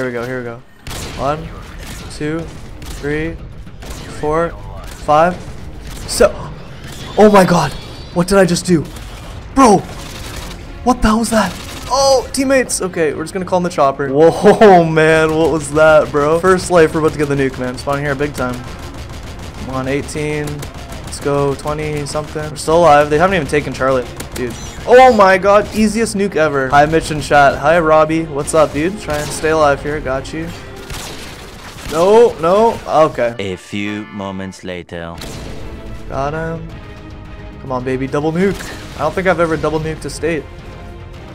Here we go, here we go. One, two, three, four, five. So, oh my god, what did I just do? Bro, what the hell was that? Oh, teammates. Okay, we're just gonna call him the chopper. Whoa, man, what was that, bro? First life, we're about to get the nuke, man. Spawn here big time. Come on, 18. Let's go, 20 something. We're still alive. They haven't even taken Charlie, dude. Oh my god, easiest nuke ever. Hi, Mitch and chat. Hi, Robbie. What's up, dude? Try and stay alive here. Got you. No, no. Okay. A few moments later. Got him. Come on, baby. Double nuke. I don't think I've ever double nuked a state.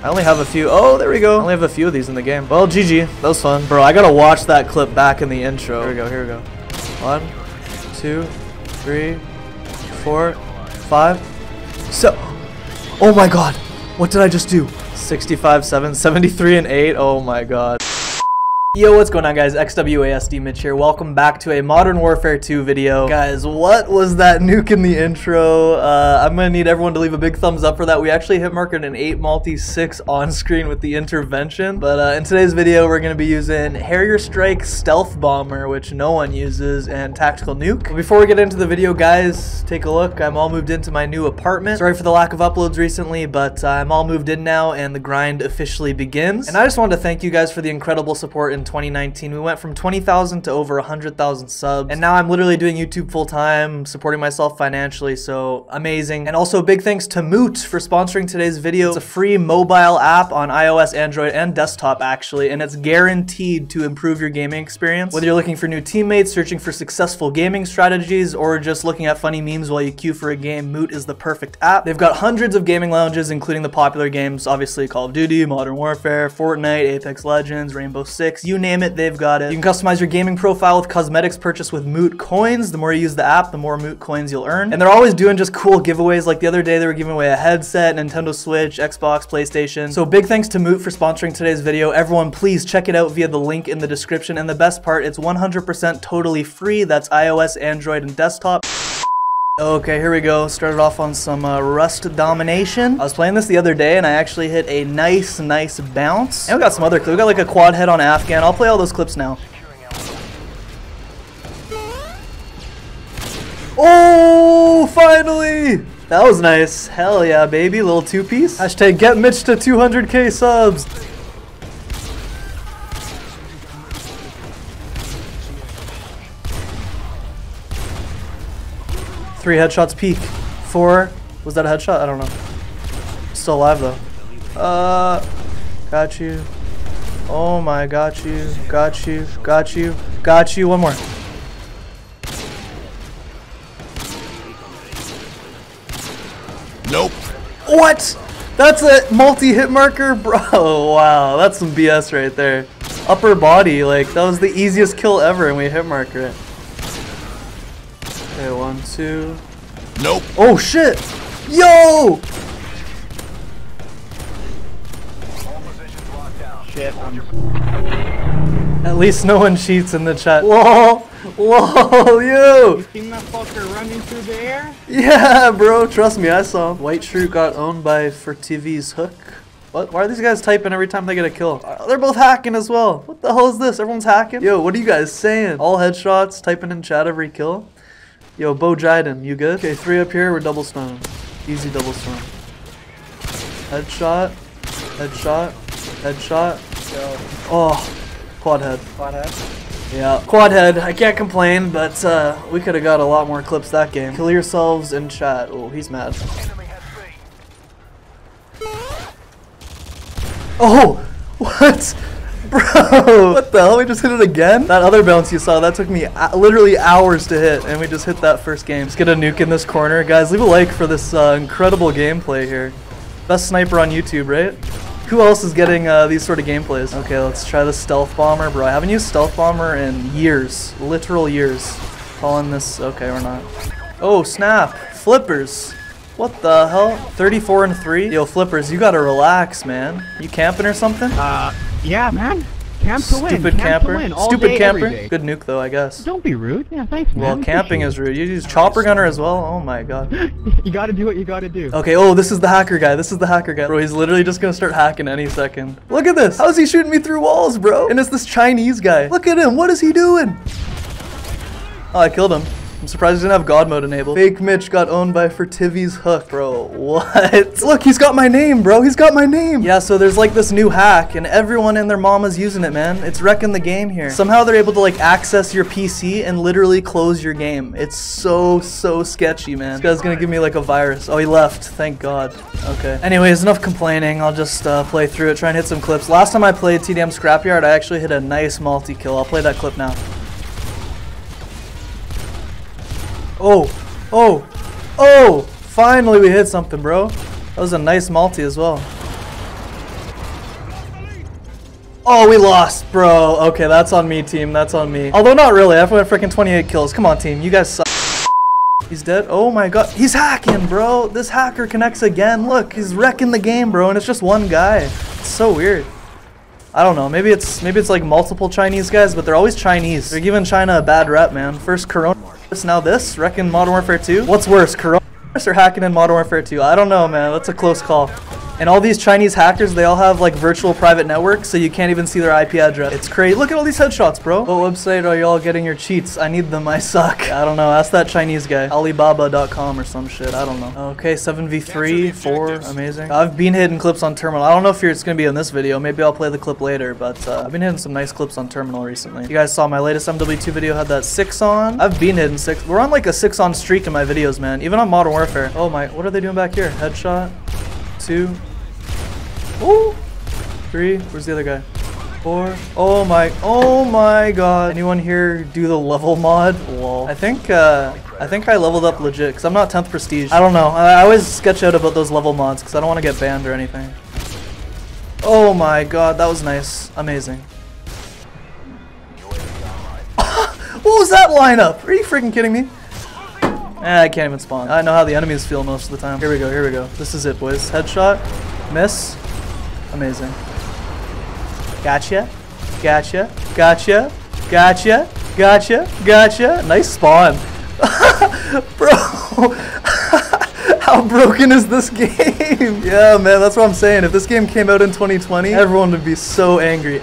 I only have a few. Oh, there we go. I only have a few of these in the game. Well, GG. That was fun. Bro, I gotta watch that clip back in the intro. Here we go. Here we go. One, two, three, four, five. So, oh my god. What did I just do? 65, 7, 73, and 8. Oh my god. Yo, what's going on guys? XWASD Mitch here. Welcome back to a Modern Warfare 2 video. Guys, what was that nuke in the intro? Uh, I'm gonna need everyone to leave a big thumbs up for that. We actually hit marked an 8 multi 6 on screen with the intervention. But uh, in today's video, we're gonna be using Harrier Strike Stealth Bomber, which no one uses, and Tactical Nuke. But before we get into the video, guys, take a look. I'm all moved into my new apartment. Sorry for the lack of uploads recently, but uh, I'm all moved in now, and the grind officially begins. And I just wanted to thank you guys for the incredible support in 2019. We went from 20,000 to over 100,000 subs. And now I'm literally doing YouTube full time, supporting myself financially. So amazing. And also big thanks to Moot for sponsoring today's video. It's a free mobile app on iOS, Android, and desktop actually. And it's guaranteed to improve your gaming experience. Whether you're looking for new teammates, searching for successful gaming strategies, or just looking at funny memes while you queue for a game, Moot is the perfect app. They've got hundreds of gaming lounges, including the popular games, obviously Call of Duty, Modern Warfare, Fortnite, Apex Legends, Rainbow Six, you name it, they've got it. You can customize your gaming profile with cosmetics purchased with Moot coins. The more you use the app, the more Moot coins you'll earn. And they're always doing just cool giveaways. Like the other day, they were giving away a headset, Nintendo Switch, Xbox, PlayStation. So big thanks to Moot for sponsoring today's video. Everyone, please check it out via the link in the description. And the best part, it's 100% totally free. That's iOS, Android, and desktop. Okay, here we go. Started off on some uh, Rust Domination. I was playing this the other day and I actually hit a nice, nice bounce. And we got some other clips. We got like a quad head on Afghan. I'll play all those clips now. Oh, finally! That was nice. Hell yeah, baby. Little two-piece. Hashtag get Mitch to 200k subs. Three headshots peak. Four. Was that a headshot? I don't know. Still alive though. Uh, got you. Oh my, got you. Got you. Got you. Got you. One more. Nope. What? That's a multi-hit marker? Bro, wow. That's some BS right there. Upper body, like, that was the easiest kill ever and we hit marker it. Okay, one, two. Nope. Oh shit! Yo! Shit, I'm At least no one cheats in the chat. Whoa! Whoa, you! seen that fucker running through the air? Yeah, bro, trust me, I saw him. White Shrew got owned by Furtivi's Hook. What? Why are these guys typing every time they get a kill? Uh, They're both hacking as well. What the hell is this? Everyone's hacking? Yo, what are you guys saying? All headshots, typing in chat every kill? Yo, Bo Jiden, you good? Okay, three up here, we're double stun. Easy double stun. Headshot, headshot, headshot. Yo, Oh, quad head. quad head. Yeah, quad head. I can't complain, but uh, we could have got a lot more clips that game. Kill yourselves in chat. Oh, he's mad. Oh, what? Bro, what the hell? We just hit it again? That other bounce you saw, that took me uh, literally hours to hit, and we just hit that first game. Let's get a nuke in this corner. Guys, leave a like for this uh, incredible gameplay here. Best sniper on YouTube, right? Who else is getting uh, these sort of gameplays? Okay, let's try the stealth bomber. Bro, I haven't used stealth bomber in years. Literal years. Calling this... Okay, we're not. Oh, snap. Flippers. What the hell? 34 and 3? Yo, Flippers, you gotta relax, man. You camping or something? Uh, yeah, man. Camp to win. Stupid Camp camper. To win. All Stupid day, camper. Good nuke though, I guess. Don't be rude. Yeah, thanks, man. Well, camping is rude. You use chopper gunner as well. Oh my god. you gotta do what you gotta do. Okay, oh, this is the hacker guy. This is the hacker guy. Bro, he's literally just gonna start hacking any second. Look at this. How's he shooting me through walls, bro? And it's this Chinese guy. Look at him. What is he doing? Oh, I killed him. I'm surprised he didn't have God mode enabled. Fake Mitch got owned by Fertivi's hook. Bro, what? Look, he's got my name, bro. He's got my name. Yeah, so there's like this new hack, and everyone and their mama's using it, man. It's wrecking the game here. Somehow they're able to like access your PC and literally close your game. It's so, so sketchy, man. This guy's gonna give me like a virus. Oh, he left. Thank God. Okay. Anyways, enough complaining. I'll just uh, play through it, try and hit some clips. Last time I played TDM Scrapyard, I actually hit a nice multi-kill. I'll play that clip now. Oh, oh, oh! Finally we hit something, bro. That was a nice multi as well. Oh, we lost, bro. Okay, that's on me, team. That's on me. Although not really. I've freaking 28 kills. Come on, team. You guys suck. He's dead. Oh my god. He's hacking, bro. This hacker connects again. Look, he's wrecking the game, bro. And it's just one guy. It's so weird. I don't know. Maybe it's maybe it's like multiple Chinese guys, but they're always Chinese. They're giving China a bad rep, man. First coronavirus, now this. Reckon Modern Warfare 2. What's worse, coronavirus or hacking in Modern Warfare 2? I don't know, man. That's a close call. And all these Chinese hackers, they all have like virtual private networks, so you can't even see their IP address. It's crazy. Look at all these headshots, bro. What website are y'all getting your cheats? I need them. I suck. I don't know. Ask that Chinese guy. Alibaba.com or some shit. I don't know. Okay, 7v3, 4. Amazing. I've been hitting clips on Terminal. I don't know if it's going to be in this video. Maybe I'll play the clip later, but uh, I've been hitting some nice clips on Terminal recently. You guys saw my latest MW2 video had that 6 on. I've been hitting 6. We're on like a 6 on streak in my videos, man. Even on Modern Warfare. Oh my, what are they doing back here? Headshot. Two. Ooh. Three. Where's the other guy? Four. Oh my. Oh my god. Anyone here do the level mod? Lol. I think, uh, I think I leveled up legit because I'm not 10th prestige. I don't know. I, I always sketch out about those level mods because I don't want to get banned or anything. Oh my god. That was nice. Amazing. what was that lineup? Are you freaking kidding me? Eh, I can't even spawn. I know how the enemies feel most of the time. Here we go, here we go. This is it, boys. Headshot. Miss. Amazing. Gotcha. Gotcha. Gotcha. Gotcha. Gotcha. Gotcha. Nice spawn. Bro. How broken is this game? yeah, man, that's what I'm saying. If this game came out in 2020, everyone would be so angry.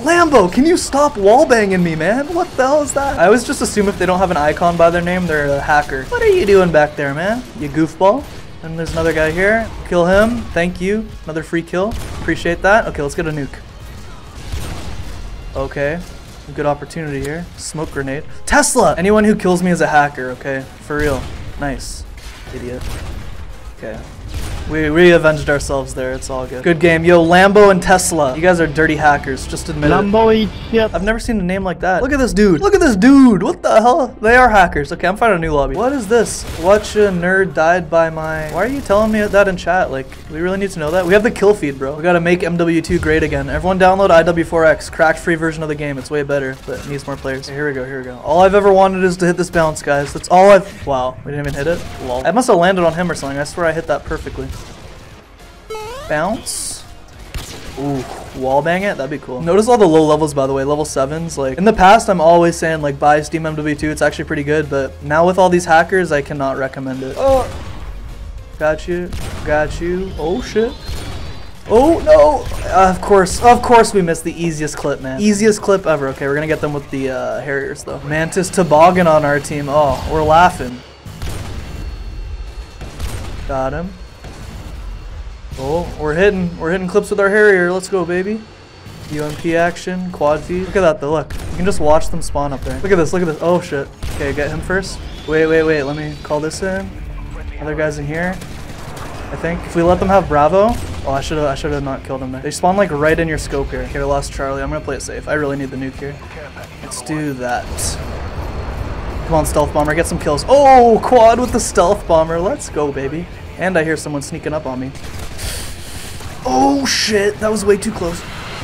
Lambo, can you stop wallbanging me, man? What the hell is that? I always just assume if they don't have an icon by their name, they're a hacker. What are you doing back there, man? You goofball? And there's another guy here. Kill him. Thank you. Another free kill. Appreciate that. Okay, let's get a nuke. Okay. Good opportunity here. Smoke grenade. Tesla! Anyone who kills me is a hacker, okay? For real. Nice. Idiot. Okay. We, we avenged ourselves there. It's all good. Good game. Yo, Lambo and Tesla. You guys are dirty hackers. Just admit it. Lambo eat. I've never seen a name like that. Look at this dude. Look at this dude. What the hell? They are hackers. Okay, I'm finding a new lobby. What is this? Watch a nerd died by my... Why are you telling me that in chat? Like, we really need to know that? We have the kill feed, bro. We gotta make MW2 great again. Everyone download IW4X. Cracked free version of the game. It's way better, but it needs more players. Okay, here we go, here we go. All I've ever wanted is to hit this bounce, guys. That's all I've... Wow, we didn't even hit it? Lol. I must have landed on him or something. I swear I hit that perfectly. Bounce. Ooh, wall bang it? That'd be cool. Notice all the low levels, by the way, level 7s. Like, in the past, I'm always saying, like, buy Steam MW2. It's actually pretty good, but now with all these hackers, I cannot recommend it. Oh! Got you. Got you. Oh, shit. Oh, no! Uh, of course, of course we missed the easiest clip, man. Easiest clip ever. Okay, we're gonna get them with the uh, Harriers, though. Mantis Toboggan on our team. Oh, we're laughing. Got him. Oh, we're hitting, we're hitting clips with our Harrier. Let's go, baby. UMP action, quad feed. Look at that, though. Look, you can just watch them spawn up there. Look at this. Look at this. Oh shit. Okay, get him first. Wait, wait, wait. Let me call this in. Other guys in here. I think if we let them have Bravo. Oh, I should have, I should have not killed him there. They spawn like right in your scope here. Okay, we lost Charlie. I'm gonna play it safe. I really need the nuke here. Let's do that. Come on, stealth bomber, get some kills. Oh, quad with the stealth bomber. Let's go, baby. And I hear someone sneaking up on me. Oh shit, that was way too close.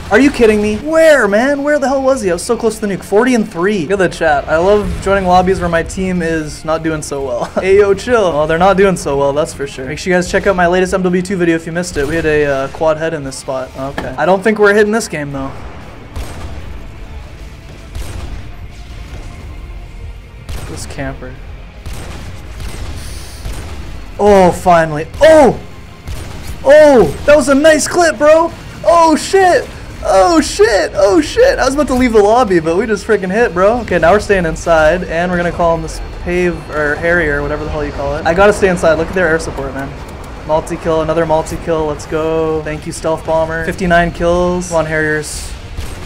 Are you kidding me? Where, man? Where the hell was he? I was so close to the nuke. 40 and 3. Look at the chat. I love joining lobbies where my team is not doing so well. Ayo, chill. Well, they're not doing so well, that's for sure. Make sure you guys check out my latest MW2 video if you missed it. We had a uh, quad head in this spot. Okay. I don't think we're hitting this game, though. This camper. Oh, finally. Oh! Oh! That was a nice clip, bro! Oh, shit! Oh, shit! Oh, shit! I was about to leave the lobby, but we just freaking hit, bro. Okay, now we're staying inside, and we're gonna call him this Pave, or Harrier, whatever the hell you call it. I gotta stay inside. Look at their air support, man. Multi-kill, another multi-kill. Let's go. Thank you, Stealth Bomber. 59 kills. Come on, Harriers.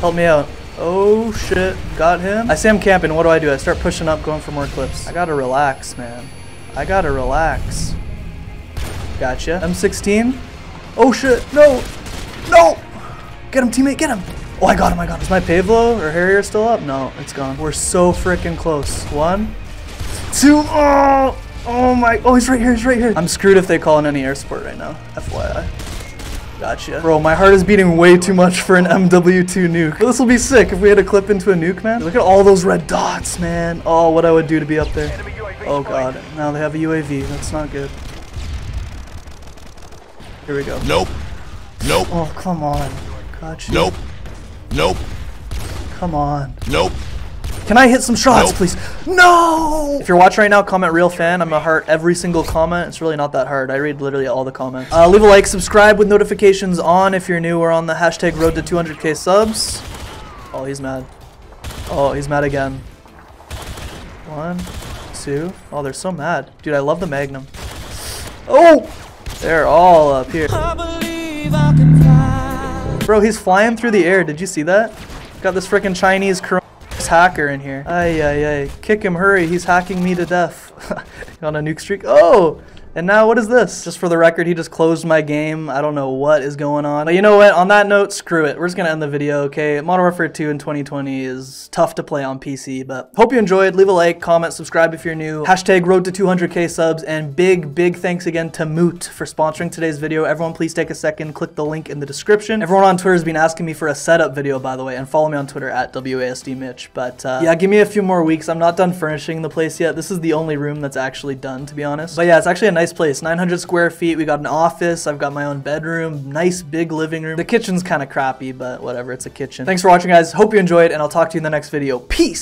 Help me out. Oh, shit. Got him. I see him camping. What do I do? I start pushing up, going for more clips. I gotta relax, man. I gotta relax. Gotcha. M16. Oh, shit. No. No. Get him, teammate. Get him. Oh, I got him. I got him. Is my Pave Low or Harrier still up? No, it's gone. We're so freaking close. One, two. Oh. Oh my, oh he's right here, he's right here. I'm screwed if they call in any air support right now, FYI. Gotcha. Bro, my heart is beating way too much for an MW2 nuke. This will be sick if we had a clip into a nuke, man. Look at all those red dots, man. Oh, what I would do to be up there. Oh god, now they have a UAV. That's not good. Here we go. Nope. Nope. Oh, come on. Gotcha. Nope. Nope. Come on. Nope. Can I hit some shots, Nope. please? No! If you're watching right now, comment real fan. I'm gonna heart every single comment. It's really not that hard. I read literally all the comments. Uh, leave a like, subscribe with notifications on if you're new. We're on the hashtag road to 200k subs. Oh, he's mad. Oh, he's mad again. One, two. Oh, they're so mad. Dude, I love the Magnum. Oh! They're all up here. Bro, he's flying through the air. Did you see that? Got this freaking Chinese hacker in here. Ay, ay, ay. Kick him, hurry. He's hacking me to death. On a nuke streak. Oh! And now what is this? Just for the record, he just closed my game. I don't know what is going on. But you know what? On that note, screw it. We're just gonna end the video, okay? Modern Warfare 2 in 2020 is tough to play on PC, but hope you enjoyed. Leave a like, comment, subscribe if you're new. Hashtag road to 200k subs, and big, big thanks again to Moot for sponsoring today's video. Everyone please take a second, click the link in the description. Everyone on Twitter has been asking me for a setup video, by the way, and follow me on Twitter at WASDMitch. But uh, yeah, give me a few more weeks. I'm not done furnishing the place yet. This is the only room that's actually done, to be honest. But yeah, it's actually a nice place. 900 square feet. We got an office. I've got my own bedroom. Nice big living room. The kitchen's kind of crappy, but whatever. It's a kitchen. Thanks for watching, guys. Hope you enjoyed, and I'll talk to you in the next video. Peace!